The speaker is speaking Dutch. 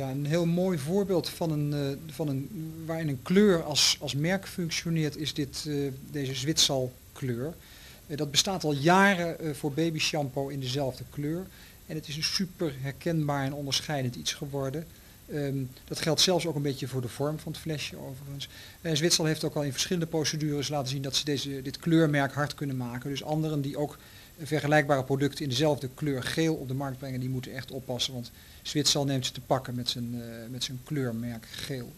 Ja, een heel mooi voorbeeld van een, uh, van een, waarin een kleur als, als merk functioneert is dit, uh, deze Zwitsal kleur. Uh, dat bestaat al jaren voor baby shampoo in dezelfde kleur. En het is een super herkenbaar en onderscheidend iets geworden. Um, dat geldt zelfs ook een beetje voor de vorm van het flesje overigens. En Zwitsal heeft ook al in verschillende procedures laten zien dat ze deze, dit kleurmerk hard kunnen maken. Dus anderen die ook vergelijkbare producten in dezelfde kleur geel op de markt brengen, die moeten echt oppassen. Want Zwitsal neemt ze te pakken met zijn, uh, met zijn kleurmerk geel.